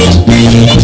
Yeah.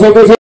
los.